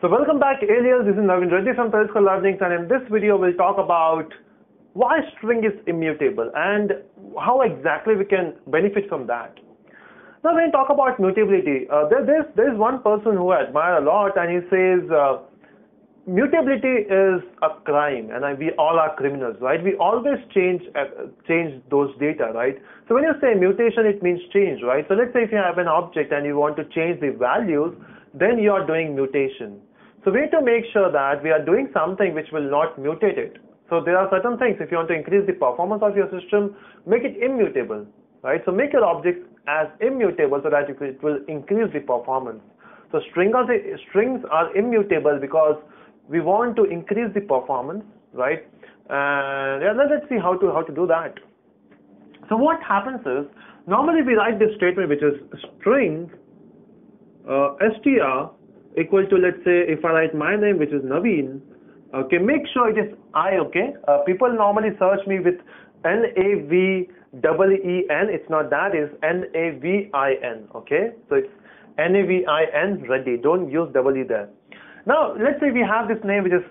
So welcome back to aliens, this is Navin Reddy from Telusko Learning and in this video we'll talk about why string is immutable and how exactly we can benefit from that. Now when we talk about mutability, uh, there, there's, there's one person who I admire a lot and he says uh, mutability is a crime and I, we all are criminals, right? We always change, uh, change those data, right? So when you say mutation, it means change, right? So let's say if you have an object and you want to change the values, then you are doing mutation. So we need to make sure that we are doing something which will not mutate it. So there are certain things, if you want to increase the performance of your system, make it immutable, right? So make your objects as immutable so that it will increase the performance. So string are the, strings are immutable because we want to increase the performance, right? And yeah, let's see how to how to do that. So what happens is normally we write this statement which is string uh, str equal to let's say if I write my name which is Navin okay make sure it is I okay? Uh, people normally search me with N A V double E N it's not that it's N A V I N okay? So it's N A V I N Reddy. Don't use double E there. Now let's say we have this name which is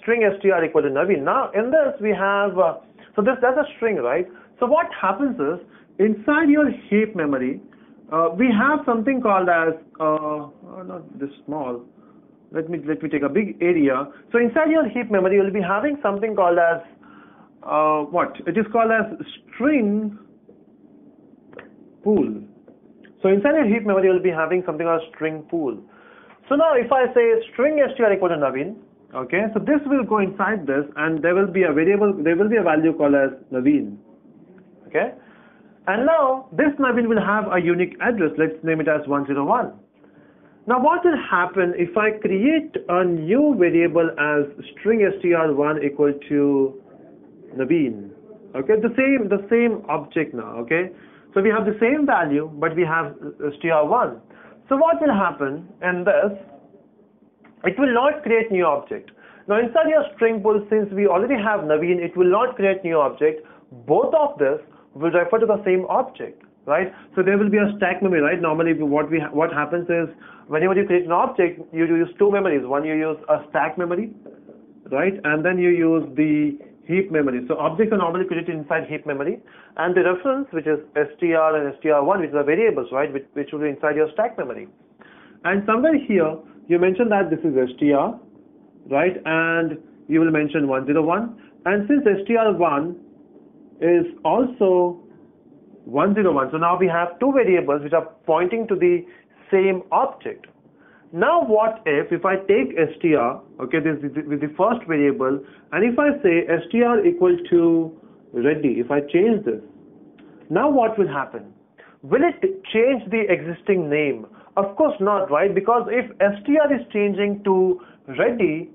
string str equal to Navin. Now in this we have uh, so this that's a string right? So what happens is inside your heap memory uh, we have something called as uh, oh, not this small. Let me let me take a big area. So inside your heap memory you'll be having something called as uh, what? It is called as string pool. So inside your heap memory you'll be having something called string pool. So now if I say string str equal to Navin okay so this will go inside this and there will be a variable there will be a value called as Navin. Okay and now this Navin will have a unique address. Let's name it as 101. Now what will happen if I create a new variable as string str1 equal to Navin? Okay, the same the same object now. Okay, so we have the same value, but we have str1. So what will happen in this? It will not create new object. Now inside your string pool, since we already have Navin, it will not create new object. Both of this will refer to the same object right? So there will be a stack memory right? Normally what we what happens is whenever you create an object you use two memories. One you use a stack memory right? And then you use the heap memory. So objects are normally created inside heap memory. And the reference which is str and str1 which are variables right? Which, which will be inside your stack memory. And somewhere here you mentioned that this is str right? And you will mention 101 and since str1 is also 101. So now we have two variables which are pointing to the same object. Now what if, if I take str, okay, this is the, the first variable, and if I say str equal to Reddy, if I change this, now what will happen? Will it change the existing name? Of course not, right? Because if str is changing to Reddy,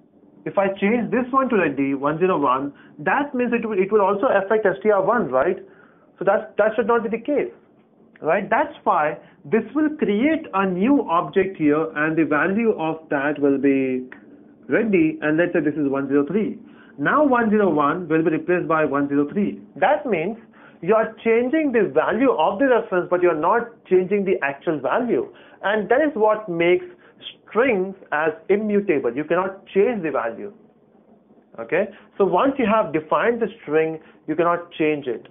if I change this one to Reddy 101, that means it will, it will also affect str1, right? So that, that should not be the case, right? That's why this will create a new object here and the value of that will be Reddy and let's say this is 103. Now 101 will be replaced by 103. That means you are changing the value of the reference but you are not changing the actual value and that is what makes strings as immutable. You cannot change the value. Okay. So once you have defined the string, you cannot change it.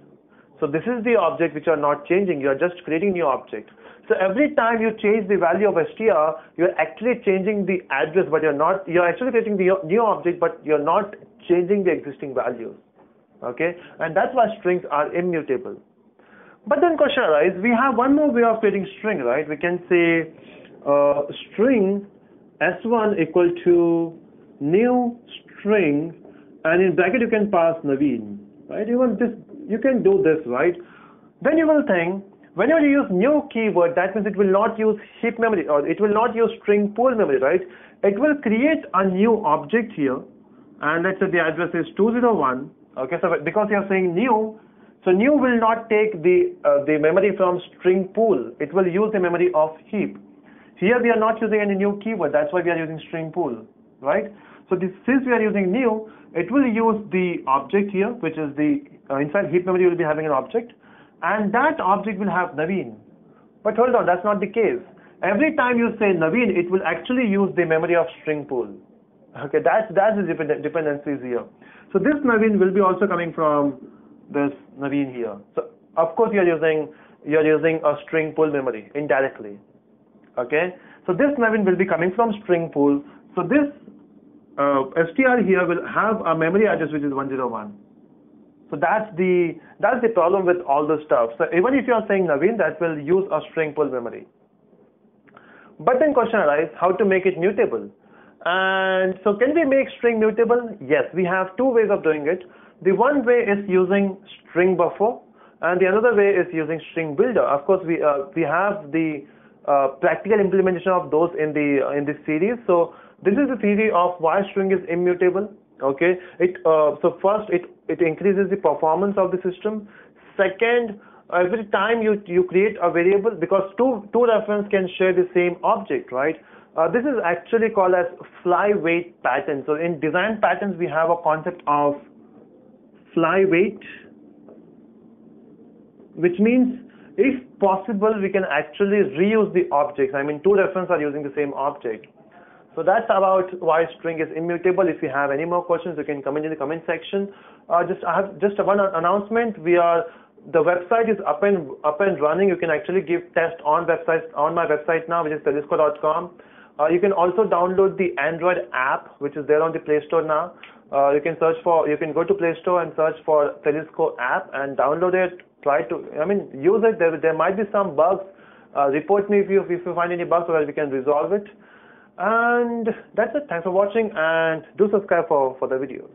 So this is the object which you are not changing. You are just creating new object. So every time you change the value of str, you're actually changing the address, but you're not, you're actually creating the new object, but you're not changing the existing value. Okay. And that's why strings are immutable. But then question arises, we have one more way of creating string, right? We can say uh, string s1 equal to new string and in bracket you can pass Navin right? Even this you can do this right? Then you will think whenever you use new keyword that means it will not use heap memory or it will not use string pool memory right? It will create a new object here and let's say the address is 201 okay? So because you are saying new so new will not take the uh, the memory from string pool. It will use the memory of heap here we are not using any new keyword, that's why we are using string pool, right? So this, since we are using new, it will use the object here, which is the, uh, inside heap memory will be having an object, and that object will have Navin. But hold on, that's not the case. every time you say Navin, it will actually use the memory of string pool. Okay, that's that's the depend dependencies here. So this Navin will be also coming from this Navin here. So of course you're using you're using a string pool memory indirectly. Okay, so this Navin will be coming from string pool. So this uh, str here will have a memory address which is 101. So that's the that's the problem with all the stuff. So even if you are saying Navin, that will use a string pool memory. But then question arises, how to make it mutable? And so can we make string mutable? Yes, we have two ways of doing it. The one way is using string buffer, and the another way is using string builder. Of course, we uh, we have the practical implementation of those in the uh, in this series. So this is the theory of why string is immutable okay? It uh, so first it it increases the performance of the system. Second every time you you create a variable because two two reference can share the same object right? Uh, this is actually called as flyweight pattern. So in design patterns we have a concept of flyweight, which means if possible we can actually reuse the objects i mean two references are using the same object so that's about why string is immutable. If you have any more questions, you can comment in the comment section. Uh, just I have just one announcement. We are the website is up and up and running. You can actually give test on website on my website now, which is telusko.com. Uh, you can also download the Android app, which is there on the Play Store now. Uh, you can search for, you can go to Play Store and search for Telusko app and download it. Try to, I mean, use it. There, there might be some bugs. Uh, report me if you if you find any bugs so that we can resolve it. And that's it. Thanks for watching and do subscribe for, for the videos.